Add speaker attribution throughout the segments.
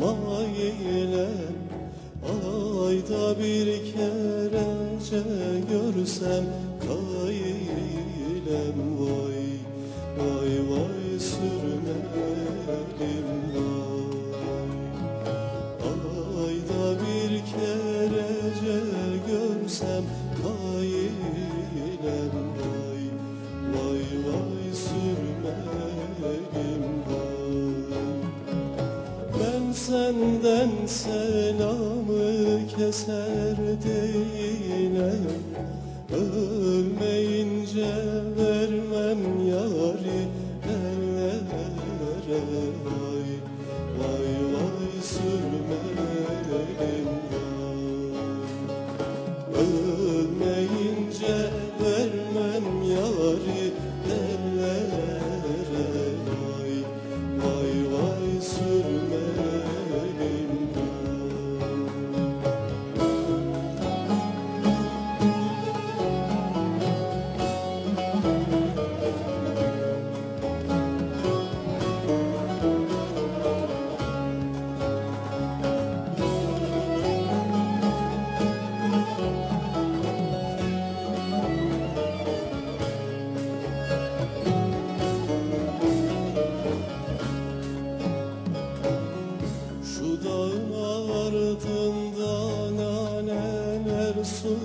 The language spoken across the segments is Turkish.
Speaker 1: mailem Ayda bir kerece görsem kailem Vay vay vay sürmelim vay. Ayda bir kerece görsem kailem senden selamı keser değilim Ölmeyince vermem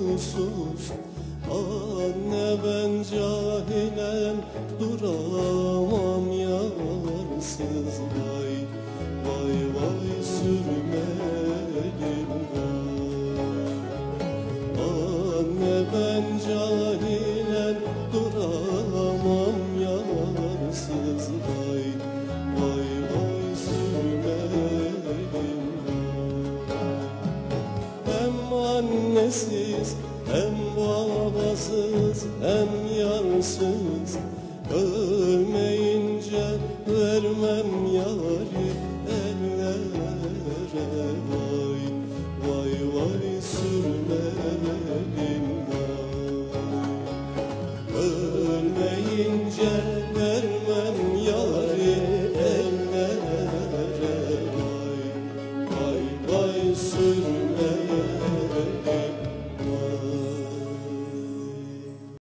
Speaker 1: yolsuz Anne ben cahilem duramam yarsız. Vay vay vay sürmelim vay Anne ben cahilem duramam yarsız. Vay vay vay sürmelim vay Hem annesi hem babasız hem yarsız Ölmeyince vermem yari